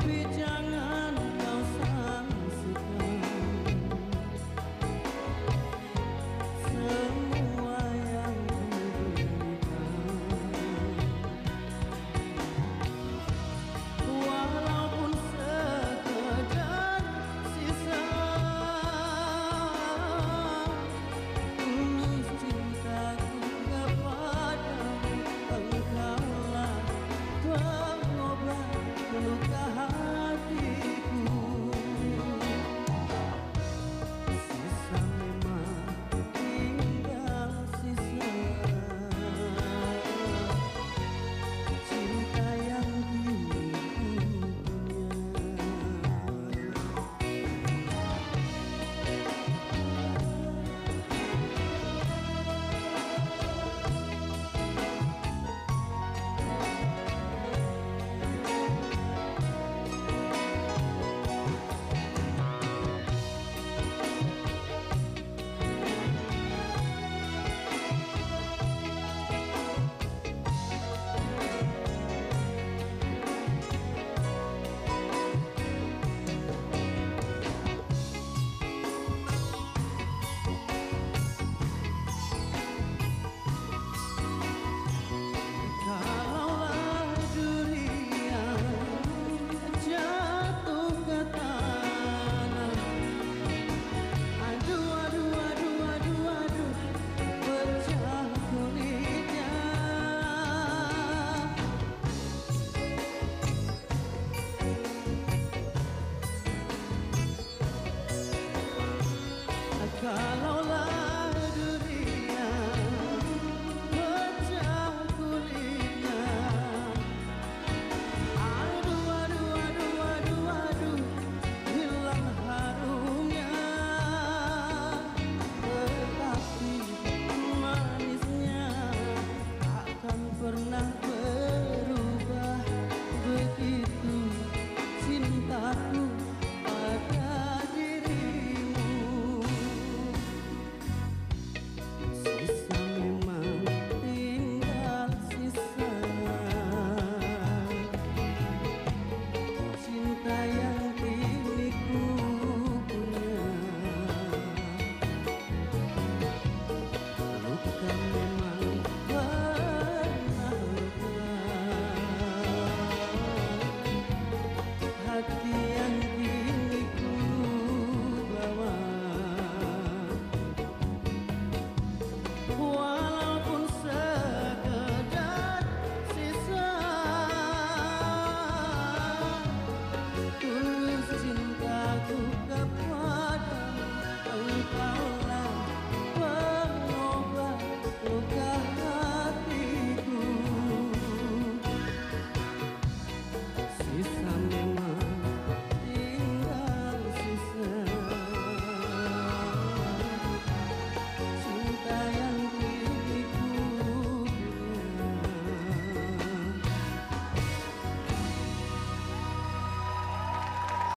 happy kalaulah